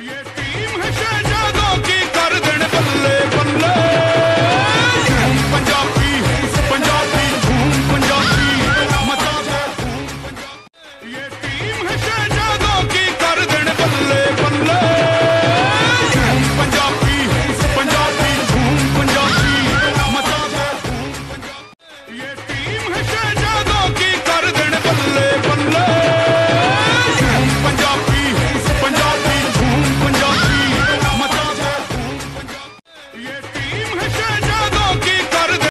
Yes, Y este